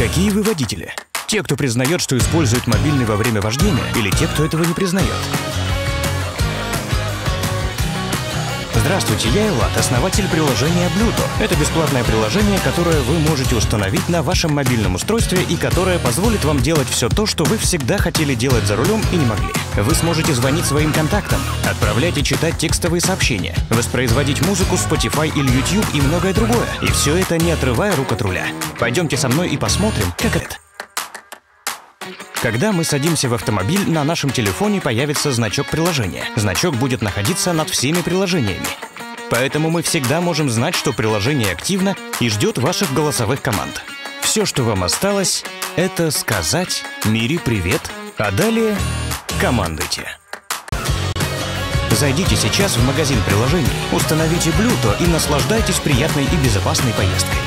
Какие вы водители? Те, кто признает, что использует мобильный во время вождения, или те, кто этого не признает? Здравствуйте, я Элат, основатель приложения Bluetooth. Это бесплатное приложение, которое вы можете установить на вашем мобильном устройстве и которое позволит вам делать все то, что вы всегда хотели делать за рулем и не могли. Вы сможете звонить своим контактам, отправлять и читать текстовые сообщения, воспроизводить музыку Spotify или YouTube и многое другое. И все это не отрывая рук от руля. Пойдемте со мной и посмотрим, как это. Когда мы садимся в автомобиль, на нашем телефоне появится значок приложения. Значок будет находиться над всеми приложениями. Поэтому мы всегда можем знать, что приложение активно и ждет ваших голосовых команд. Все, что вам осталось, это сказать «Мире привет», а далее командуйте. Зайдите сейчас в магазин приложений, установите Bluetooth и наслаждайтесь приятной и безопасной поездкой.